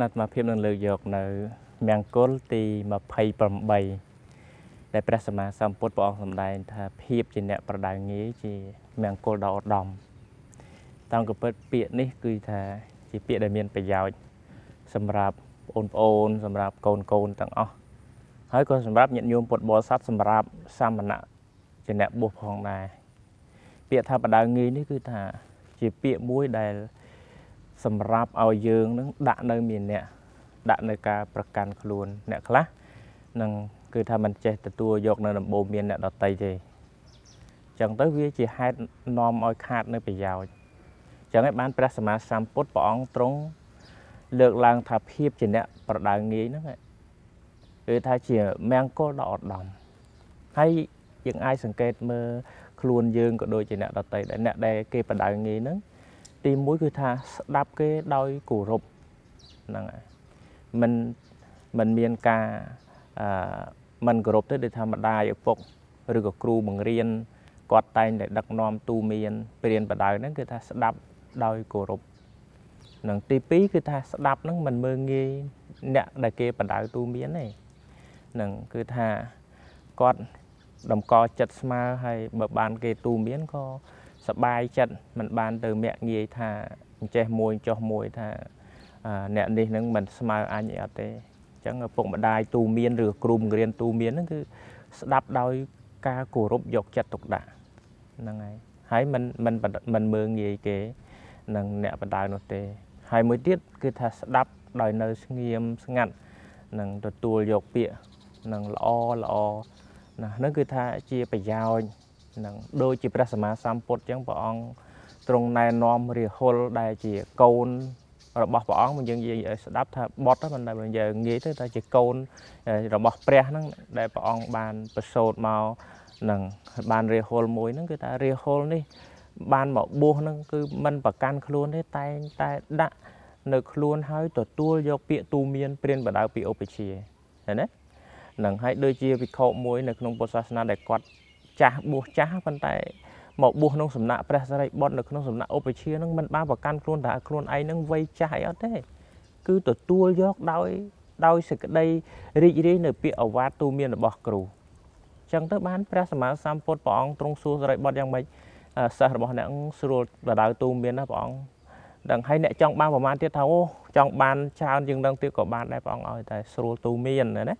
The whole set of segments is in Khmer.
ណាត់មកភាពនឹងលើកយកនៅមង្គលទី28ដែលព្រះសម្មាសម្ពុទ្ធព្រះអង្គសម្ដែងថាភាពជាអ្នកប្រដៅងាយជាមង្គលដ៏ឧត្តមតាំងកពិតពាក្យនេះគឺថាជាពាក្យដែលមានប្រយោជន៍សម្រាប់បងប្អូនសម្រាប់កូនកូនទាំងអស់ហើយក៏សម្រាប់ញាតិញោមពុទ្ធបរិស័ទសម្រាប់សាមណៈជាអ្នកបួសផងដែរពាក្យថាបដៅងាយនេះគឺថាជាពាក្យមួយដែល សម្រាប់ឲ្យយើងនឹងដាក់នៅមានអ្នកដាក់នៅការប្រកាន់ខ្លួនអ្នកខ្លះនឹងគឺថាมันចេះទទួលយកនៅដំបូងមានអ្នកដតីទេអញ្ចឹងទៅវាជាហេតុនាំឲ្យខាតនៅប្រយោជន៍អញ្ចឹងឯបានព្រះសម្មាសម្ពុទ្ធព្រះអង្គទ្រង់លើកឡើងថាភាពជាអ្នកប្រដៅងាយហ្នឹងគឺថាជាមង្គលដ៏ឧត្តមហើយយើងអាចសង្កេតមើលខ្លួនយើងក៏ដូចជាអ្នកដតីដែលអ្នកដែលគេប្រដៅងាយហ្នឹង ទី1គឺថាស្ដាប់គេដោយគោរពហ្នឹងហើយมันมันមានការអឺมันគោរពទៅដូចថាម្ដាយឪពុកឬក៏គ្រូបង្រៀនគាត់តែងតែដឹកនាំទូមានព្រៀនបដៅហ្នឹងគឺថាស្ដាប់ដោយគោរពនឹងទី2គឺថាស្ដាប់ហ្នឹងមិនមើងងាយអ្នកដែលគេបដៅទូមានទេនឹងគឺថាគាត់តម្កល់ចិត្តស្មើហើយបើបានគេទូមានក៏ សបាយចិត្តមិនបានទៅមាក់ងាយថាអញ្ចេះមួយចុះមួយថាអ្នកនេះនឹងមិនស្មើអញអីអត់ទេអញ្ចឹងឪពុកម្ដាយទូមានឬគ្រូបង្រៀនទូមានហ្នឹងគឺស្ដាប់ដោយការគោរពយកចិត្តទុកដាក់ហ្នឹងហើយហើយមិនមិនមិនមើងងាយគេនឹងអ្នកបដៅនោះទេ ហើយមួយទៀតគឺថាស្ដាប់ដោយនៅស្ងៀមស្ងាត់នឹងទទួលយកពាក្យនឹងល្អល្អណាហ្នឹងគឺថាជាប្រយោជន៍ នឹងដូចជាព្រះសម្មាសម្ពុទ្ធអញ្ចឹងព្រះអង្គទ្រង់ណែនាំរាហុលដែលជាកូនរបស់ព្រះអង្គយើងនិយាយឲ្យស្ដាប់ថាបត់ហ្នឹងមិនយើងងាយទៅតែជាកូនរបស់ព្រះហ្នឹងដែលព្រះអង្គបានប្រសូតមកនឹងបានរាហុលមួយហ្នឹងគឺថារាហុលនេះ បានមកបួសហ្នឹងគឺមិនប្រកាន់ខ្លួនទេតែងតែដាក់នៅខ្លួនហើយទទួលយកពាក្យទូមានព្រានបដៅពីឧបជាឃើញទេនឹងហើយដូចជាវិខោមួយនៅក្នុងពុទ្ធសាសនាដែលគាត់ ចាស់បួសចាស់ប៉ុន្តែមកបួសក្នុងសំណាក់ព្រះសារីបុត្រនៅក្នុងសំណាក់ឧបជានឹងមិនបានប្រកាន់ខ្លួនថាខ្លួនឯងនឹងវ័យចាស់អីអត់ទេគឺទទួលយកដោយដោយសេចក្តីរីករាយនៅពាក្យអវាទទូមានរបស់គ្រូចឹងទៅបានព្រះសម្មាសម្ពុទ្ធព្រះអង្គទ្រង់សួរសារីបុត្រយ៉ាងម៉េចសិស្សរបស់អ្នកស្រួលបដៅទូមានណាព្រះអង្គដឹងហើយអ្នកចង់បានប្រមាណទៀតថាអូចង់បានច្រើនជាងនឹងទៀតក៏បានដែរព្រះអង្គឲ្យតែស្រួលទូមានណា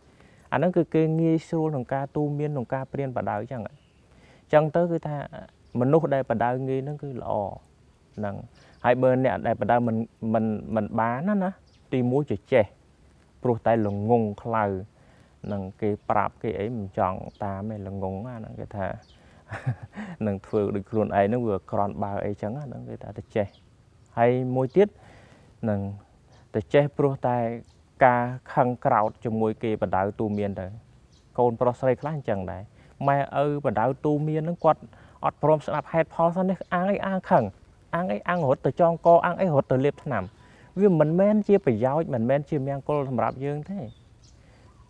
អាហ្នឹងគឺគេងាយស្រួលក្នុងការទូមានក្នុងការព្រៀនបដៅចឹង ចឹងទៅគឺថាមនុស្សដែលបដៅងាយហ្នឹងគឺល្អហ្នឹងហើយបើអ្នកដែលបដៅមិនមិនមិនបានណាណាទី1ជាចេះព្រោះតែល្ងងខ្លៅនឹងគេប្រាប់គេអីមិនចង់តាមទេល្ងងអាហ្នឹងគេថានឹងធ្វើដូចខ្លួនឯងហ្នឹងវាក្រន់បើអីចឹងហ្នឹងគេថាទៅចេះហើយមួយទៀតនឹងទៅចេះព្រោះតែការខឹងក្រោតជាមួយគេបដៅទូមានទៅកូនប្រុសស្រីខ្លះអញ្ចឹងដែរ ម៉ែឪបដៅទូមានហ្នឹងគាត់អត់ព្រមស្ដាប់ហេតុផលសោះនេះអាងអីអាងខឹងអាងអីអាងរត់ទៅចងកអាងអីរត់ទៅលាបថ្នាំវាមិនមែនជាប្រយោជន៍មិនមែនជាមង្គលសម្រាប់យើងទេ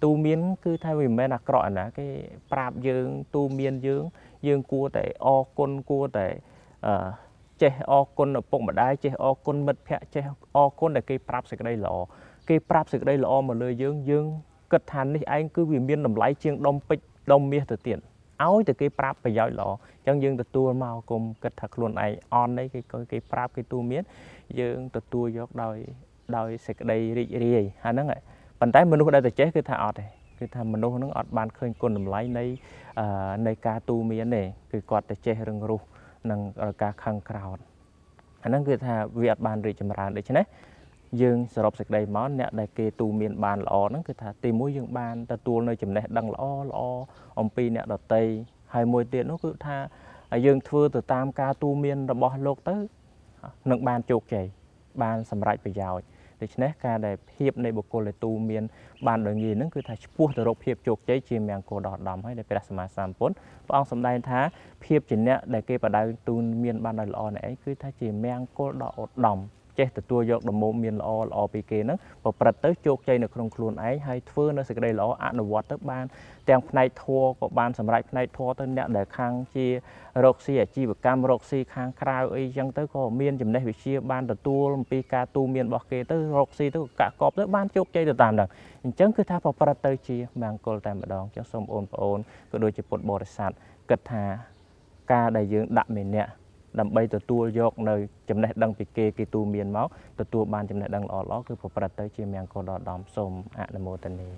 ទូមានគឺថាវាមិនមែនអាក្រក់ណាគេប្រាប់យើងទូមានយើង យើងគួរតែអរគុណគួរតែអឺចេះអរគុណឪពុកម្ដាយចេះអរគុណមិត្តភ័ក្តិចេះអរគុណដែលគេប្រាប់សេចក្តីល្អគេប្រាប់សេចក្តីល្អមកលើយើងយើងគិតថានេះឯងគឺវាមានតម្លៃជាងដុំពេជ្រ ដុំមាសទៅទៀតឲ្យតែគេប្រាប់ប្រយោជន៍ល្អអញ្ចឹងយើងទទួលមកគុំគិតថាខ្លួនឯងអន់អីគេគេប្រាប់គេទូមាន យើងទទួលយកដោយដោយសេចក្តីរីករាយអាហ្នឹងប៉ុន្តែមនុស្សដែលទៅចេះគឺថាអត់ទេគឺថាមនុស្សហ្នឹងអត់បានឃើញគុណតម្លៃនៃនៃការទូមានទេគឺគាត់ទៅចេះរឹងរូសនឹងការខឹងក្រោតអាហ្នឹងគឺថាវាអត់បានរីកចម្រើនដូច្នេះ យើងសរុបសេចក្តីមកអ្នកដែលគេទូមានបានល្អហ្នឹងគឺថាទីមួយយើងបានទទួលនៅចំណេះដឹងល្អល្អអំពីអ្នកដតីហើយមួយទៀតនោះគឺថាយើងធ្វើទៅតាមការទូមានរបស់លោកទៅនឹងបានជោគជ័យបានសម្រេចប្រយោជន៍ដូច្នេះការដែលភាពនៃបុគ្គលដែលទូមានបានដោយងាយហ្នឹងគឺថាឆ្ពោះទៅរកភាពជោគជ័យជាមង្គលដ៏ឧត្តមហើយដែលព្រះសម្មាសម្ពុទ្ធព្រះអង្គសម្ដែងថាភាពជាអ្នកដែលគេបដៅទូមានបានដោយល្អនេះឯងគឺថាជាមង្គលដ៏ឧត្តម ចេះទទួលយកដំបូន្មានល្អល្អពីគេហ្នឹងប្រព្រឹត្តទៅជោគជ័យនៅក្នុងខ្លួនឯងហើយធ្វើនៅសេចក្តីល្អអនុវត្តទៅបាន ទាំងផ្នែកធัวក៏បានសម្រេចផ្នែកធัวទៅអ្នកដែលខាងជារកស៊ីអាជីវកម្មរកស៊ីខាងក្រៅអីចឹងទៅក៏មានចំណេះវិជ្ជាបានទទួលអំពីការទូមានរបស់គេទៅរកស៊ីទៅកាក់កបទៅបានជោគជ័យទៅតាមហ្នឹងអញ្ចឹងគឺថាប្រព្រឹត្តទៅជាមង្គលតែម្ដងចឹងសូមបងប្អូនក៏ដូចជាពុទ្ធបរិស័ទគិតថាការដែលយើងដាក់មេនៈ ដើម្បីទទួលយកនៅចំណេះដឹងពីគេគេទូមានមកទទួលបានចំណេះដឹងល្អៗគឺប្រព្រឹត្តទៅជាមង្គលដ៏ដំសូមអនុមោទនា